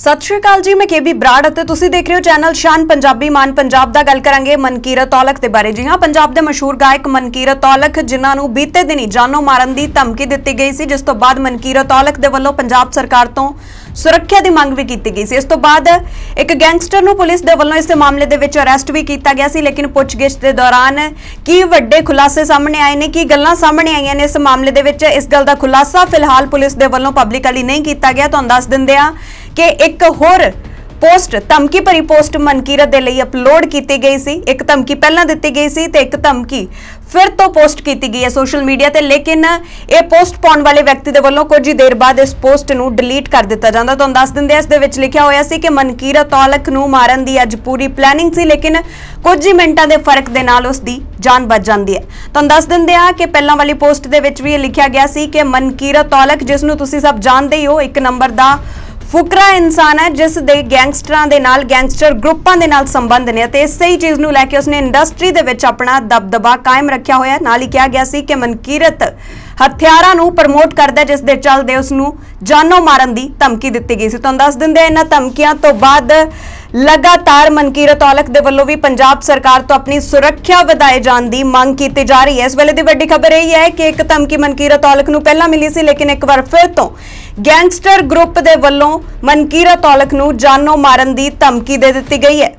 ਸਤਿ ਸ਼੍ਰੀ ਅਕਾਲ ਜੀ, ਮੈਂ ਕੇਬੀ ਬਰਾੜ ਅਤੇ ਤੁਸੀਂ ਦੇਖ ਰਹੇ ਹੋ ਚੈਨਲ ਸ਼ਾਨ ਪੰਜਾਬੀ, ਮਾਨ ਪੰਜਾਬ ਦਾ ਗੱਲ ਕਰਾਂਗੇ ਮਨਕੀਰਤ ਔਲਖ ਦੇ ਬਾਰੇ। ਜੀ ਹਾਂ, ਪੰਜਾਬ ਦੇ ਮਸ਼ਹੂਰ ਗਾਇਕ ਮਨਕੀਰਤ ਔਲਖ, ਜਿਨ੍ਹਾਂ ਨੂੰ ਬੀਤੇ ਦਿਨੀ ਜਾਨੋਂ ਮਾਰਨ ਦੀ ਧਮਕੀ ਦਿੱਤੀ ਗਈ ਸੀ, ਜਿਸ ਤੋਂ ਬਾਅਦ ਮਨਕੀਰਤ ਔਲਖ ਦੇ ਵੱਲੋਂ ਪੰਜਾਬ ਸਰਕਾਰ ਤੋਂ ਸੁਰੱਖਿਆ ਦੀ ਮੰਗ ਵੀ ਕੀਤੀ ਗਈ ਸੀ। ਇਸ ਤੋਂ ਬਾਅਦ ਇੱਕ ਗੈਂਗਸਟਰ ਨੂੰ ਪੁਲਿਸ ਦੇ ਵੱਲੋਂ ਇਸ ਮਾਮਲੇ ਦੇ ਵਿੱਚ ਅਰੈਸਟ ਵੀ ਕੀਤਾ ਗਿਆ ਸੀ, ਲੇਕਿਨ ਪੁੱਛਗਿੱਛ ਦੇ ਦੌਰਾਨ ਕੀ ਵੱਡੇ ਖੁਲਾਸੇ ਸਾਹਮਣੇ ਆਏ ਨੇ, ਕੀ ਗੱਲਾਂ ਸਾਹਮਣੇ ਆਈਆਂ ਨੇ ਇਸ ਮਾਮਲੇ ਦੇ ਵਿੱਚ? ਇਸ ਗੱਲ ਦਾ ਖੁਲਾਸਾ ਫਿਲਹਾਲ ਪੁਲਿਸ ਦੇ ਵੱਲੋਂ ਪਬਲਿਕਲੀ ਨਹੀਂ ਕੀਤਾ ਗਿਆ। ਤੁਹਾਨੂੰ ਦੱਸ ਦਿੰਦੇ ਆ ਕਿ ਇੱਕ ਹੋਰ ਪੋਸਟ, ਧਮਕੀ ਭਰੀ ਪੋਸਟ ਮਨਕੀਰਤ ਦੇ ਲਈ ਅਪਲੋਡ ਕੀਤੀ ਗਈ ਸੀ। ਇੱਕ ਧਮਕੀ ਪਹਿਲਾਂ ਦਿੱਤੀ ਗਈ ਸੀ ਤੇ ਇੱਕ ਧਮਕੀ ਫਿਰ ਤੋਂ ਪੋਸਟ ਕੀਤੀ ਗਈ ਹੈ ਸੋਸ਼ਲ ਮੀਡੀਆ ਤੇ। ਲੇਕਿਨ ਇਹ ਪੋਸਟ ਪਾਉਣ ਵਾਲੇ ਵਿਅਕਤੀ ਦੇ ਵੱਲੋਂ ਕੁਝ ਹੀ ਦੇਰ ਬਾਅਦ ਇਸ ਪੋਸਟ ਨੂੰ ਡਿਲੀਟ ਕਰ ਦਿੱਤਾ ਜਾਂਦਾ। ਤੁਹਾਨੂੰ ਦੱਸ ਦਿੰਦੇ ਆ ਇਸ ਦੇ ਵਿੱਚ ਲਿਖਿਆ ਹੋਇਆ ਸੀ ਕਿ ਮਨਕੀਰਤ ਔਲਖ ਨੂੰ ਮਾਰਨ ਦੀ ਅੱਜ ਪੂਰੀ ਪਲੈਨਿੰਗ ਸੀ, ਲੇਕਿਨ ਕੁਝ ਹੀ ਮਿੰਟਾਂ ਦੇ ਫ਼ਰਕ ਦੇ ਨਾਲ ਉਸ ਦੀ ਜਾਨ ਬਚ ਜਾਂਦੀ ਹੈ। ਤੁਹਾਨੂੰ ਦੱਸ ਦਿੰਦੇ ਆ ਕਿ ਪਹਿਲਾਂ ਵਾਲੀ ਪੋਸਟ ਦੇ ਵਿੱਚ ਵੀ ਇਹ ਲਿਖਿਆ ਗਿਆ ਸੀ ਕਿ ਮਨਕੀਰਤ ਔਲਖ, ਜਿਸ ਨੂੰ ਤੁਸੀਂ ਸਭ ਜਾਣਦੇ ਹੀ ਹੋ, ਇੱਕ ਨੰਬਰ ਦਾ ਫੁਕਰਾ ਇਨਸਾਨ ਹੈ, ਜਿਸ ਦੇ ਗੈਂਗਸਟਰਾਂ ਦੇ ਨਾਲ, ਗੈਂਗਸਟਰ ਗਰੁੱਪਾਂ ਦੇ ਨਾਲ ਸੰਬੰਧ ਨੇ ਅਤੇ ਇਸੇ ਹੀ ਚੀਜ਼ ਨੂੰ ਲੈ ਕੇ ਉਸਨੇ ਇੰਡਸਟਰੀ ਦੇ ਵਿੱਚ ਆਪਣਾ ਦਬਦਬਾ ਕਾਇਮ ਰੱਖਿਆ ਹੋਇਆ ਨਾਲ ਹੀ ਕਿਹਾ ਗਿਆ ਸੀ ਕਿ ਮਨਕੀਰਤ ਹਥਿਆਰਾਂ ਨੂੰ ਪ੍ਰਮੋਟ ਕਰਦਾ ਜਿਸ ਦੇ ਚੱਲਦੇ ਉਸ ਨੂੰ ਜਾਨੋਂ ਮਾਰਨ ਦੀ ਧਮਕੀ ਦਿੱਤੀ ਗਈ ਸੀ। ਤੁਹਾਨੂੰ ਦੱਸ ਦਿੰਦੇ ਇਹਨਾਂ ਧਮਕੀਆਂ ਤੋਂ ਬਾਅਦ ਲਗਾਤਾਰ ਮਨਕੀਰਤ ਔਲਖ ਦੇ ਵੱਲੋਂ ਵੀ ਪੰਜਾਬ ਸਰਕਾਰ ਤੋਂ ਆਪਣੀ ਸੁਰੱਖਿਆ ਵਧਾਏ ਜਾਣ ਦੀ ਮੰਗ ਕੀਤੀ ਜਾ ਰਹੀ ਹੈ। ਇਸ ਵੇਲੇ ਦੀ ਵੱਡੀ ਖਬਰ ਇਹ ਹੈ ਕਿ ਇੱਕ ਧਮਕੀ ਮਨਕੀਰਤ ਔਲਖ ਨੂੰ ਪਹਿਲਾਂ ਮਿਲੀ ਸੀ, ਲੇਕਿਨ ਇੱਕ ਵਾਰ ਫਿਰ ਤੋਂ ਗੈਂਗਸਟਰ ਗਰੁੱਪ ਦੇ ਵੱਲੋਂ ਮਨਕੀਰਤ ਔਲਖ ਨੂੰ ਜਾਨੋਂ ਮਾਰਨ ਦੀ ਧਮਕੀ ਦੇ ਦਿੱਤੀ ਗਈ ਹੈ।